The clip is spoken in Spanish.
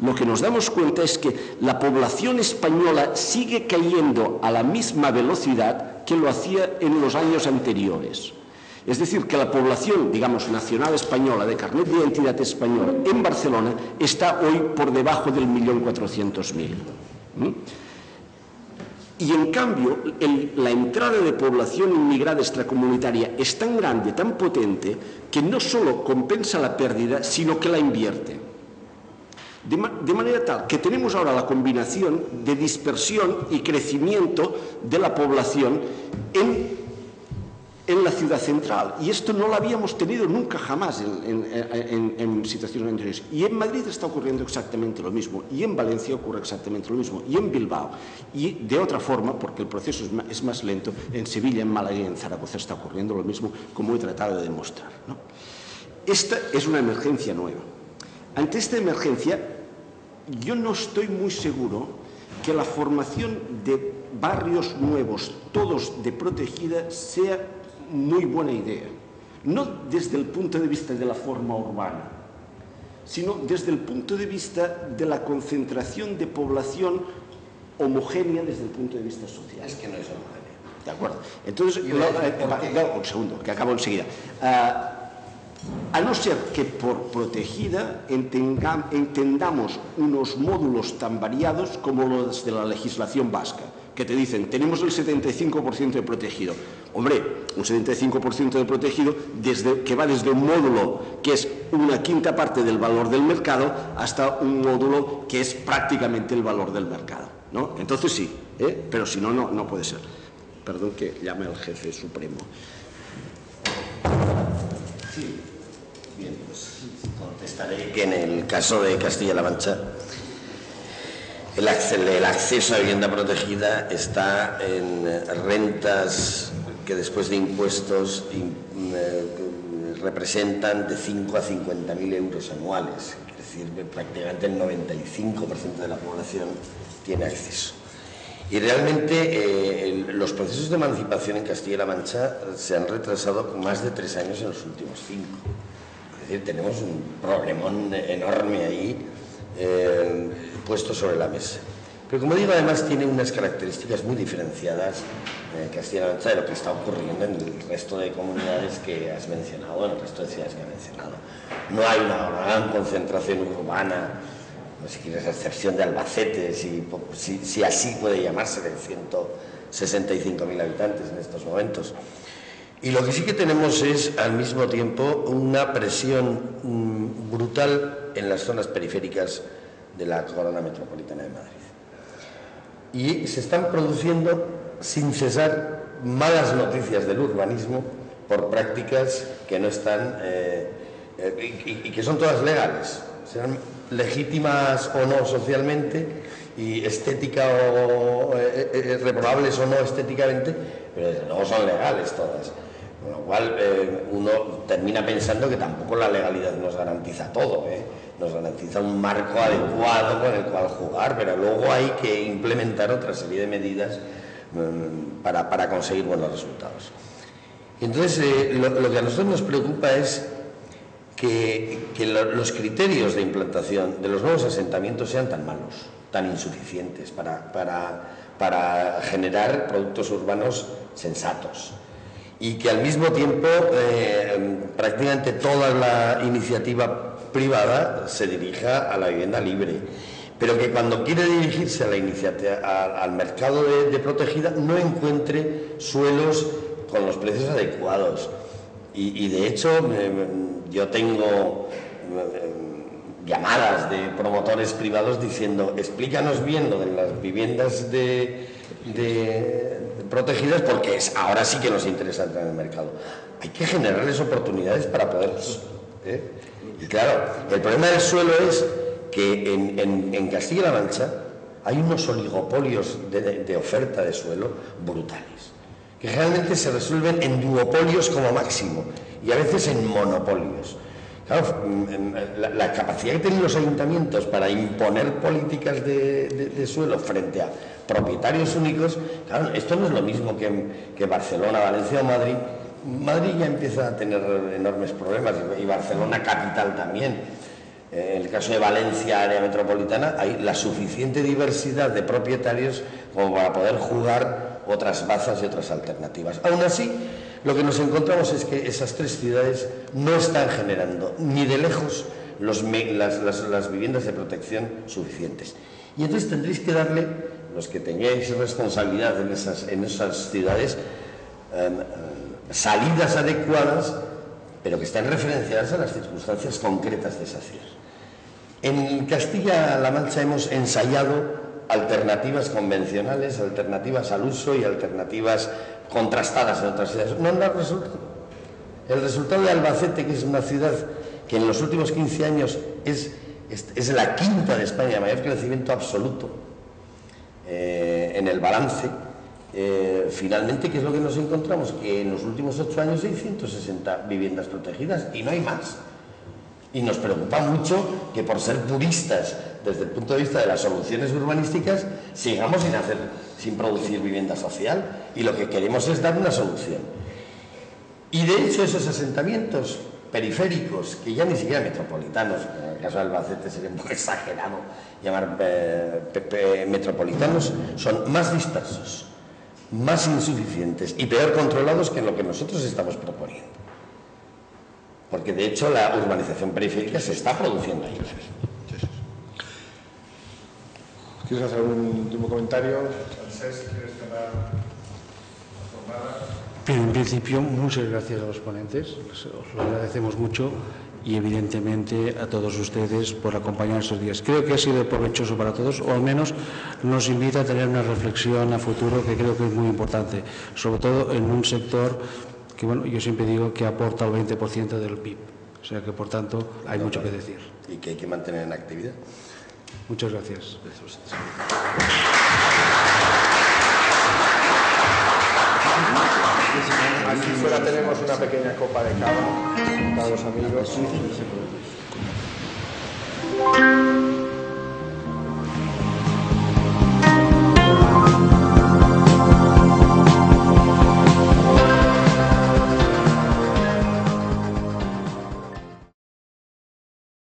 lo que nos damos cuenta es que la población española sigue cayendo a la misma velocidad que lo hacía en los años anteriores. Es decir, que la población, digamos, nacional española, de carnet de identidad española, en Barcelona, está hoy por debajo del millón cuatrocientos mil. Y en cambio, la entrada de población inmigrada extracomunitaria es tan grande, tan potente, que no solo compensa la pérdida, sino que la invierte. De, manera tal que tenemos ahora la combinación de dispersión y crecimiento de la población en en la ciudad central. Y esto no lo habíamos tenido nunca jamás en, situaciones anteriores. Y en Madrid está ocurriendo exactamente lo mismo. Y en Valencia ocurre exactamente lo mismo. Y en Bilbao. Y de otra forma, porque el proceso es más, lento, en Sevilla, en Málaga y en Zaragoza está ocurriendo lo mismo, como he tratado de demostrar. Esta es una emergencia nueva. Ante esta emergencia, yo no estoy muy seguro que la formación de barrios nuevos, todos de protegida, sea muy buena idea. No desde el punto de vista de la forma urbana, sino desde el punto de vista de la concentración de población homogénea desde el punto de vista social. Es que no es homogénea. De acuerdo. Entonces, eh, un segundo, que acabo enseguida. Ah, a no ser que por protegida entendamos unos módulos tan variados como los de la legislación vasca que te dicen, tenemos el 75% de protegido. Hombre, un 75% de protegido que va desde un módulo que es una quinta parte del valor del mercado hasta un módulo que es prácticamente el valor del mercado. ¿no? Entonces sí, ¿eh? pero si no, no, no puede ser. Perdón que llame al jefe supremo. Sí, bien, pues contestaré que en el caso de Castilla-La Mancha el, acceso a vivienda protegida está en rentas que después de impuestos eh, representan de 5 a 50 mil euros anuales. Es decir, prácticamente el 95% de la población tiene acceso. Y realmente eh, los procesos de emancipación en Castilla-La Mancha se han retrasado más de tres años en los últimos cinco. Es decir, tenemos un problemón enorme ahí eh, puesto sobre la mesa. Pero como digo, además tiene unas características muy diferenciadas en Castilla-La Mancha de lo que está ocurriendo en el resto de comunidades que has mencionado, en el resto de ciudades que has mencionado. No hay una gran concentración urbana, no si quieres, a excepción de Albacete, si, si, así puede llamarse, de 165.000 habitantes en estos momentos. Y lo que sí que tenemos es, al mismo tiempo, una presión mm, brutal en las zonas periféricas de la corona metropolitana de Madrid. Y se están produciendo sin cesar malas noticias del urbanismo por prácticas que no están eh, eh, y, que son todas legales, sean legítimas o no socialmente y estética o eh, reprobables o no estéticamente, pero desde luego son legales todas. Con lo cual uno termina pensando que tampoco la legalidad nos garantiza todo nos garantiza un marco adecuado con el cual jugar, pero luego hay que implementar otra serie de medidas mm, para, conseguir buenos resultados. Entonces, eh, lo, que a nosotros nos preocupa es que, los criterios de implantación de los nuevos asentamientos sean tan malos, tan insuficientes para, generar productos urbanos sensatos y que al mismo tiempo eh, prácticamente toda la iniciativa privada se dirija a la vivienda libre, pero que cuando quiere dirigirse a la iniciativa, al mercado de, protegida no encuentre suelos con los precios adecuados. Y, de hecho, yo tengo llamadas de promotores privados diciendo, explícanos bien lo de las viviendas de, protegidas porque es, ahora sí que nos interesa entrar en el mercado. Hay que generarles oportunidades para poder... ¿eh? Y claro, el problema del suelo es que en, Castilla-La Mancha hay unos oligopolios de, oferta de suelo brutales, que generalmente se resuelven en duopolios como máximo y a veces en monopolios. Claro, la, capacidad que tienen los ayuntamientos para imponer políticas de, suelo frente a propietarios únicos, claro, esto no es lo mismo que, Barcelona, Valencia o Madrid, Madrid ya empieza a tener enormes problemas y Barcelona capital también. En el caso de Valencia, área metropolitana, hay la suficiente diversidad de propietarios como para poder jugar otras bazas y otras alternativas. Aún así, lo que nos encontramos es que esas tres ciudades no están generando ni de lejos las, viviendas de protección suficientes. Y entonces tendréis que darle, los que tengáis responsabilidad en esas, en esas ciudades, em, em, salidas adecuadas, pero que estén referenciadas a las circunstancias concretas de esa ciudad. En Castilla-La Mancha hemos ensayado alternativas convencionales, alternativas al uso y alternativas contrastadas en otras ciudades. No han dado resultado. El resultado de Albacete, que es una ciudad que en los últimos 15 años es, es, la quinta de España, mayor crecimiento absoluto eh, en el balance, eh, finalmente, ¿qué es lo que nos encontramos? Que en los últimos 8 años hay 160 viviendas protegidas y no hay más. Y nos preocupa mucho que por ser puristas desde el punto de vista de las soluciones urbanísticas, sigamos sin, hacer, sin producir vivienda social. Y lo que queremos es dar una solución. Y de hecho esos asentamientos periféricos, que ya ni siquiera metropolitanos, en el caso de Albacete sería un poco exagerado llamar eh, metropolitanos, son más dispersos, más insuficientes y peor controlados que lo que nosotros estamos proponiendo. Porque de hecho la urbanización periférica se está produciendo ahí. ¿Quieres hacer un último comentario? ¿quieres cerrar Bien, en principio, muchas gracias a los ponentes, os lo agradecemos mucho y evidentemente a todos ustedes por acompañar estos días. Creo que ha sido provechoso para todos, o al menos nos invita a tener una reflexión a futuro que creo que es muy importante, sobre todo en un sector que, bueno, yo siempre digo que aporta el 20% del PIB. O sea que, por tanto, hay mucho que decir. Y que hay que mantener en actividad. Muchas gracias. Aquí fuera tenemos una pequeña copa de cava para los amigos.